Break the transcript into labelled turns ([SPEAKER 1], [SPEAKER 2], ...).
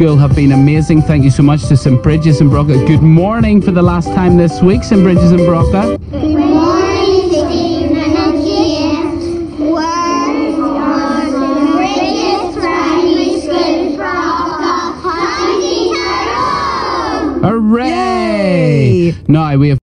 [SPEAKER 1] School have been amazing. Thank you so much to St Bridges and Brocca. Good morning for the last time this week, St Bridges and Brocca.
[SPEAKER 2] Good morning, Stephen and James. We're on Bridges British Primary School Brocca.
[SPEAKER 1] Hooray! Now we have